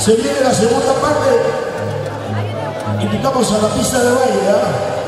Se viene la segunda parte. Invitamos a la pista de baile. ¿ah?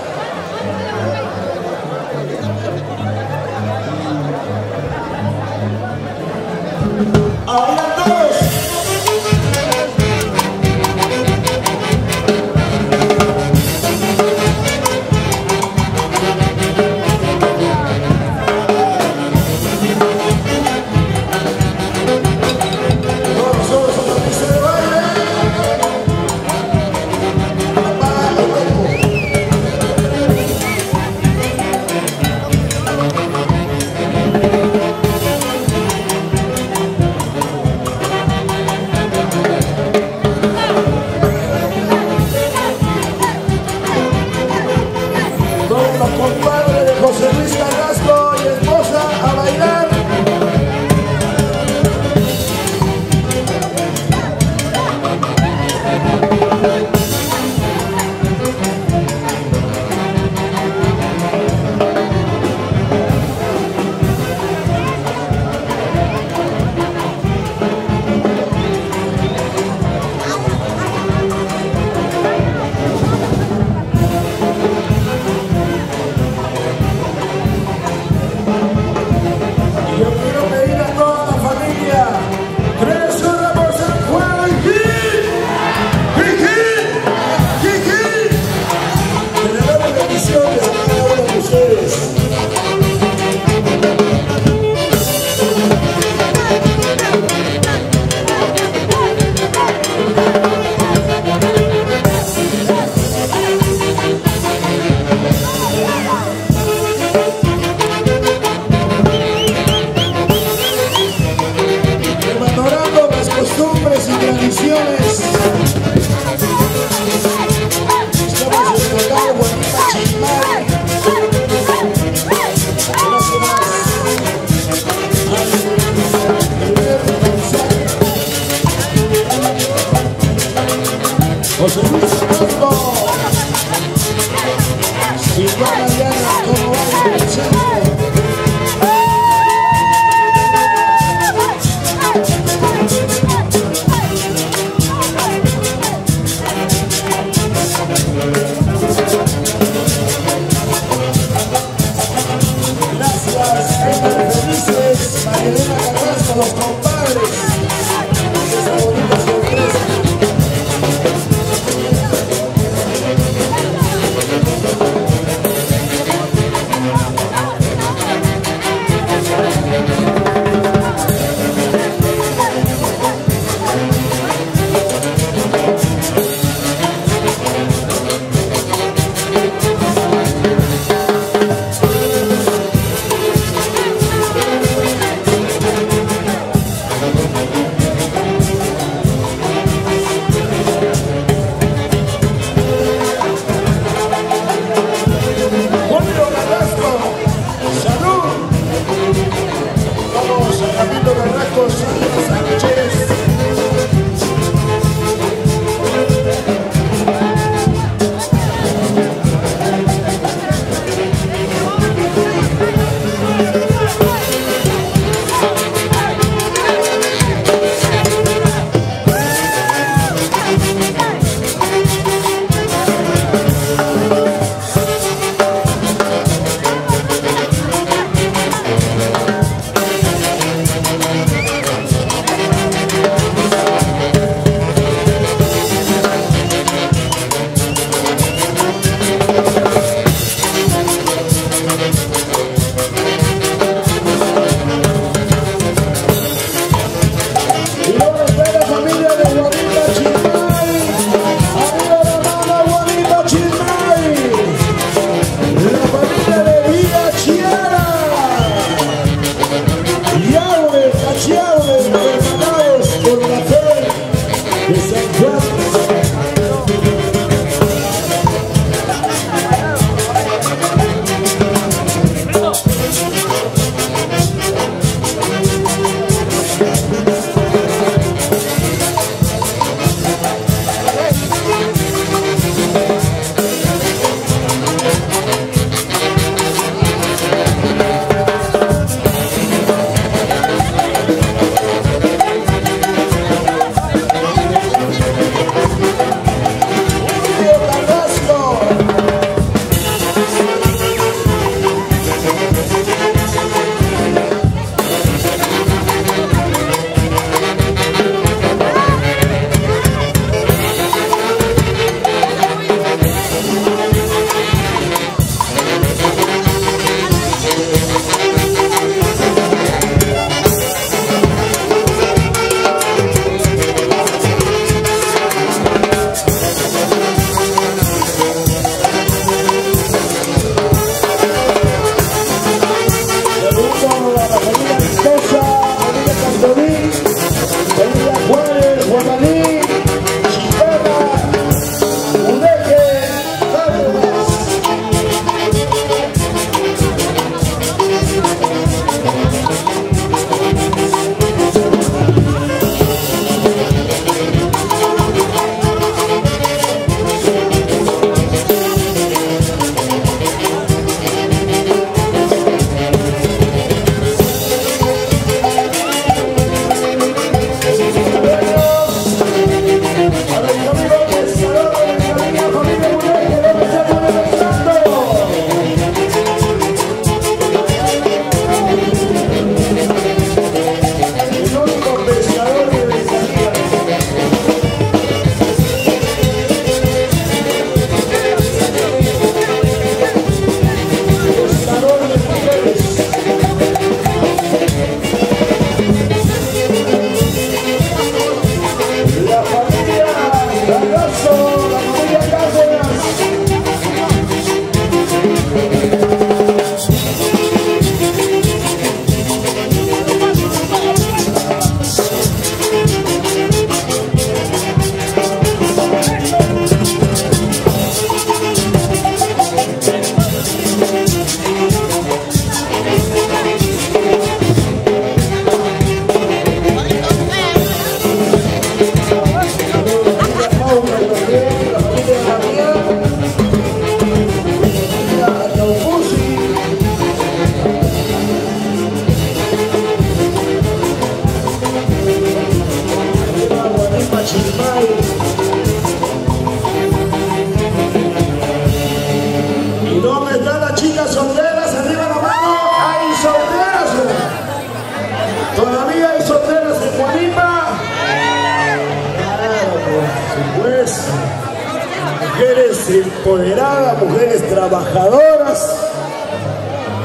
empoderada, mujeres trabajadoras,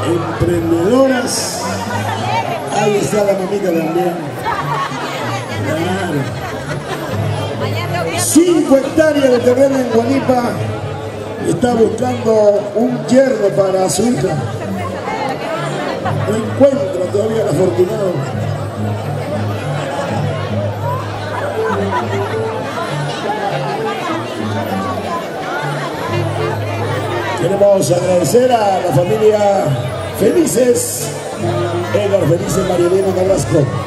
emprendedoras. Ahí está la mamita también. Claro. Cinco hectáreas de terreno en Guanipa está buscando un yerno para su hija. No encuentra todavía el afortunado. Queremos agradecer a la familia Felices, Edgar Felices Marielena Carrasco.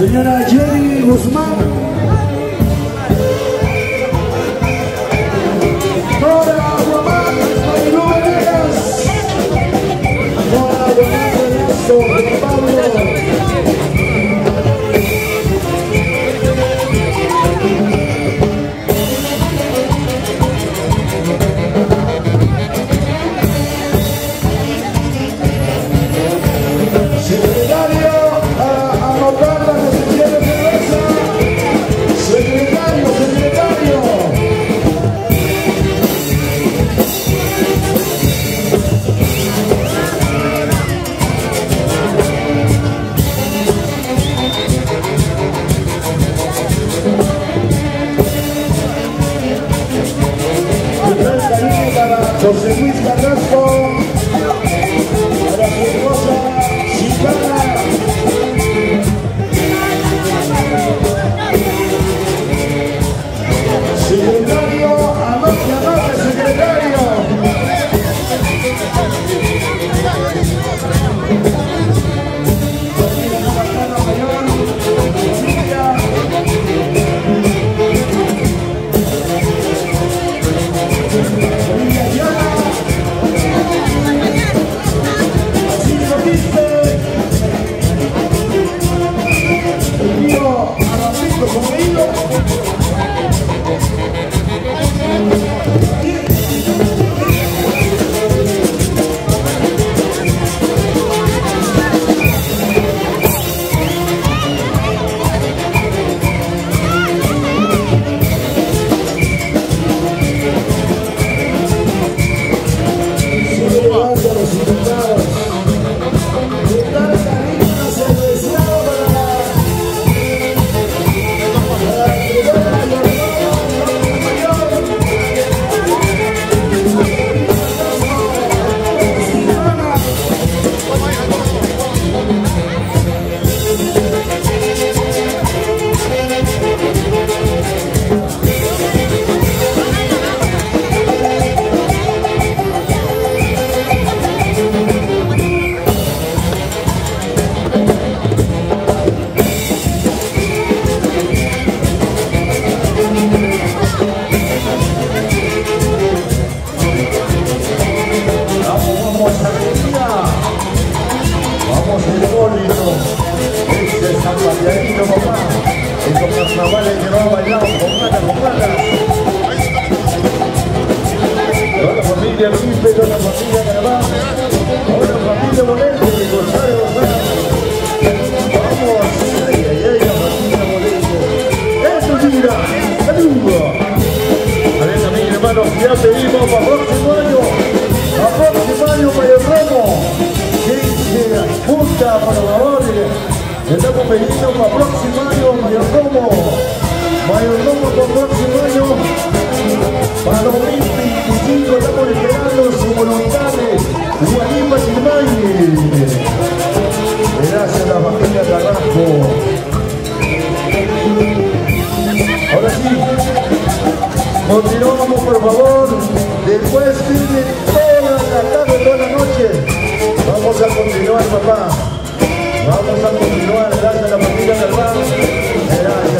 señora Jenny Guzmán. Secundario Mayordomo con próximo año para 2025 estamos esperando su voluntad Guanipa Chimañez. Gracias a la familia Carrasco. Ahora sí, continuamos por favor. Después de toda la tarde, toda la noche, vamos a continuar papá. Vamos a continuar, gracias a la familia Carrasco. Gracias.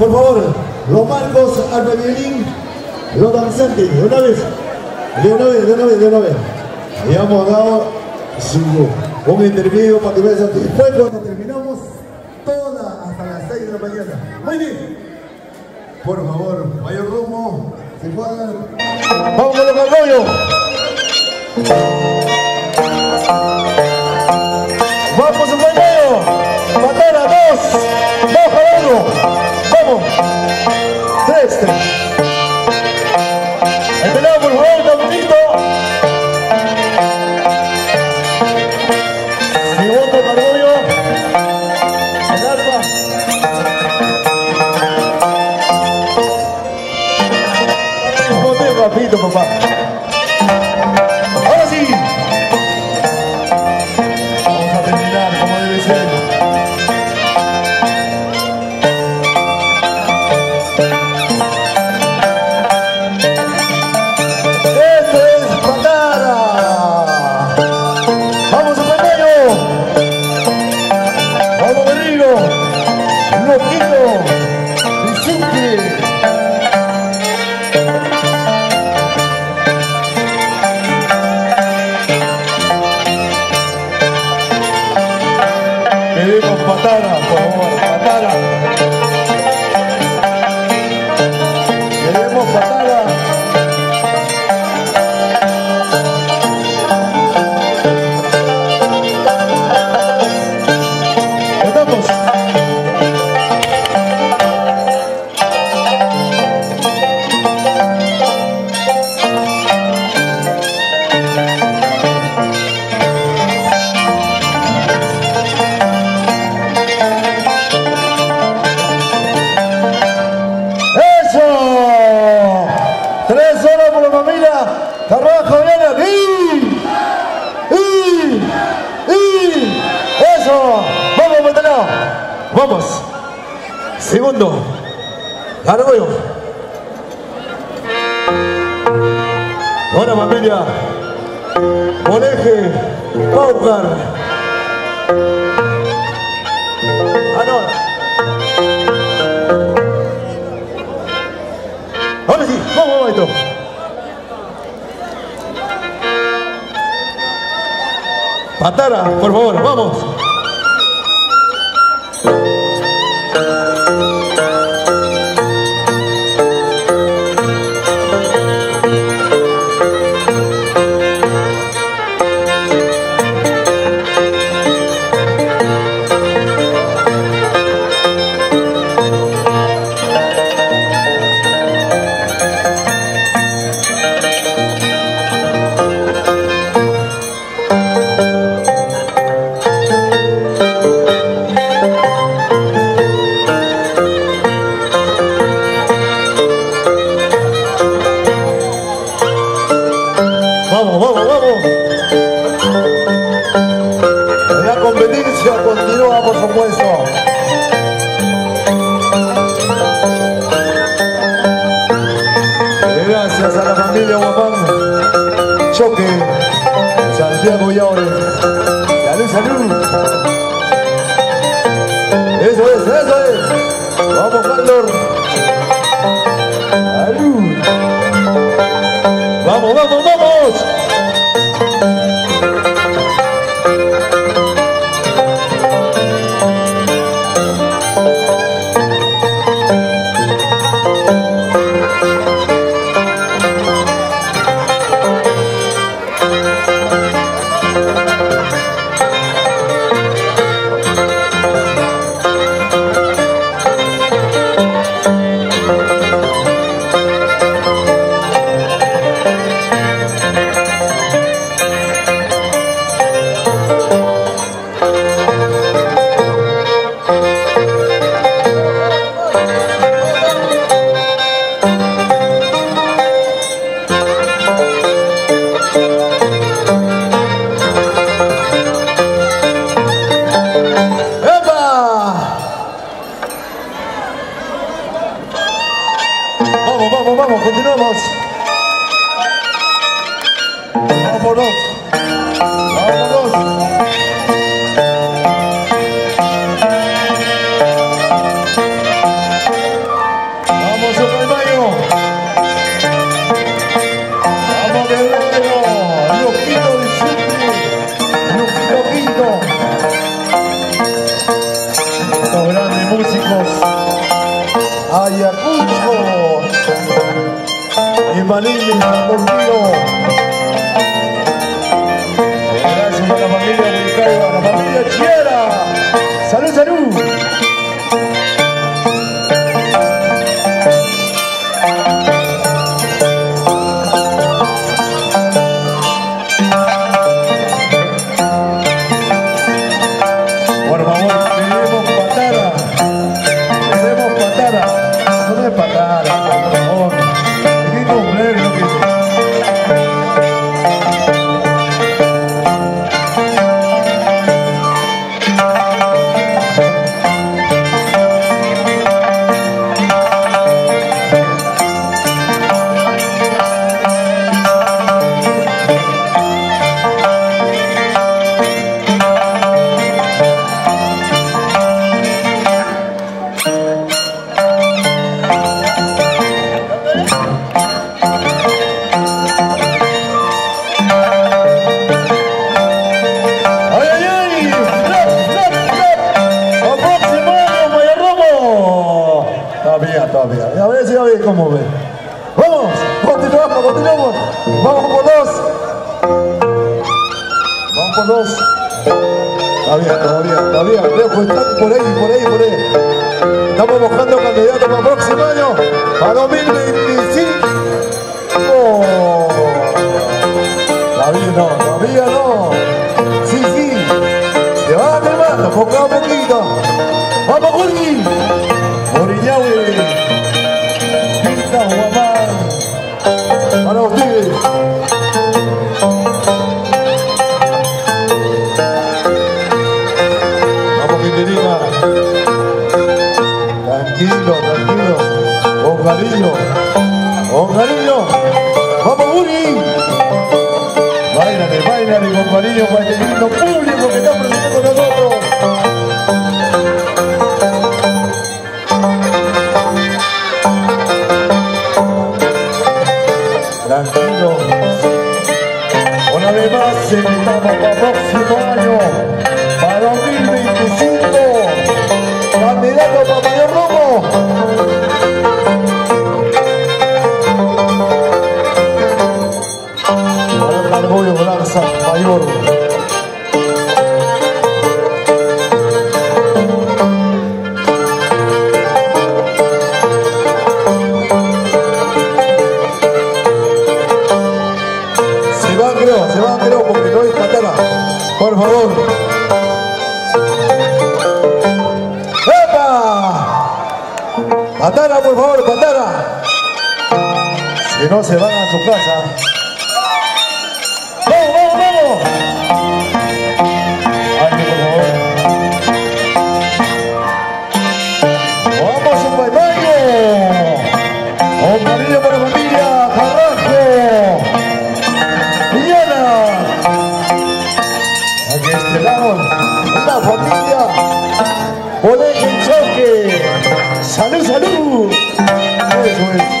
por favor, los marcos al violín, los danzantes, de una vez, de una vez, de una vez, de una vez. Le hemos dado su, un intermedio para que vean después cuando terminamos toda hasta las 6 de la mañana. Muy bien. Por favor, mayor rumbo, se puede. Vamos con los Patara, por favor, vamos. Vamos, Valor. Por favor. ¡Epa! Patana, por favor, patana. Si no, se van a su casa. Lord.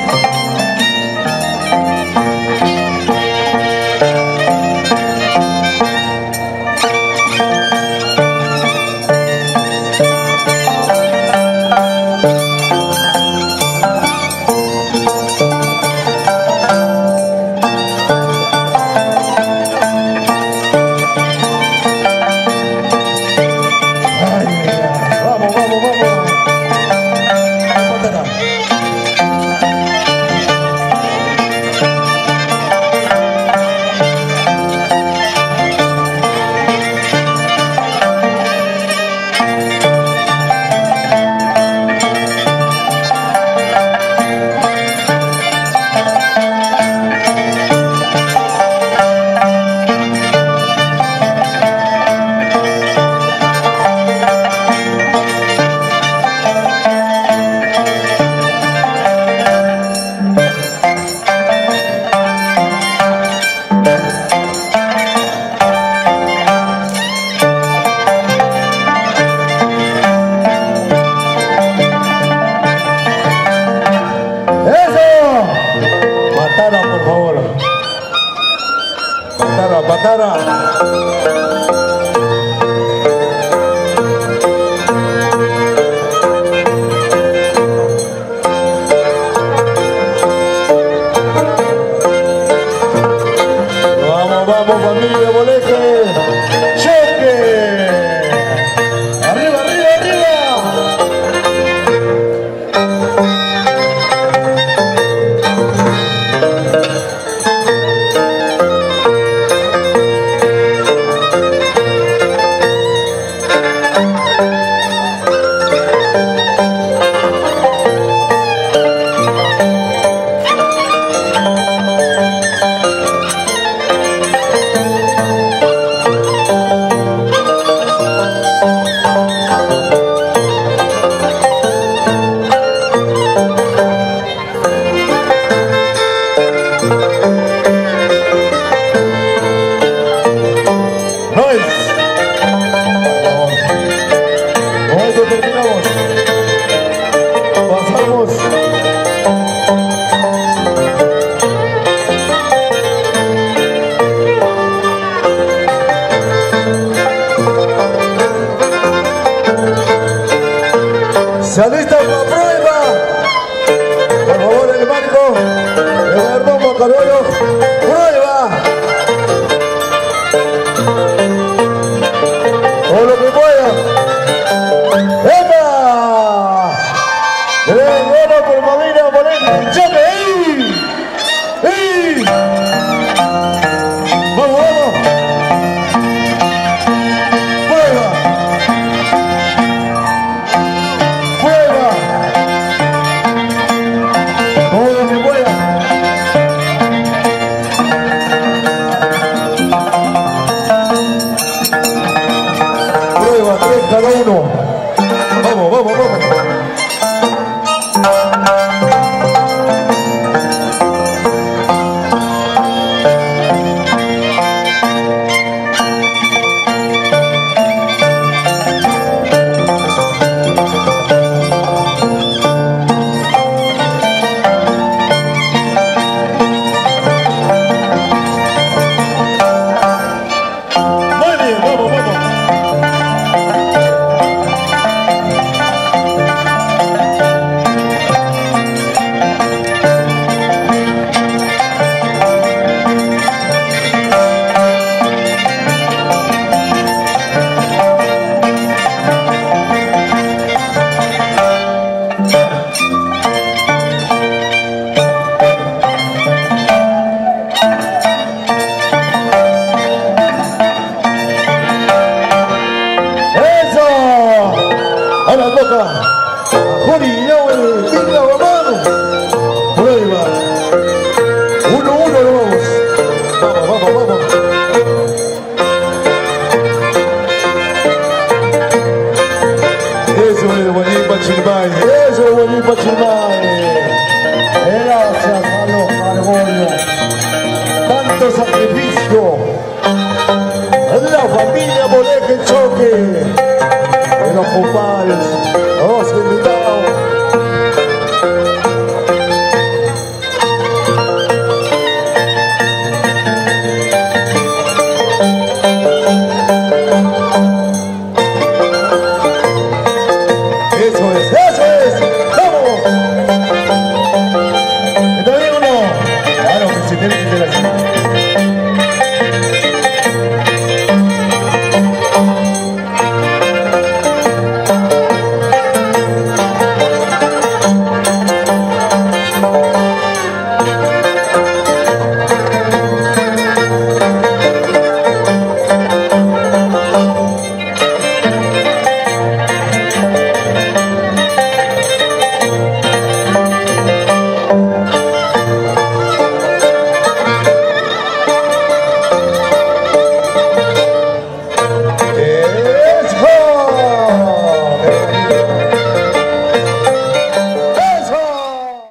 Vamos familia, boleje. ¿Se lista la prueba? Por favor, el barco, el hermano Carollo.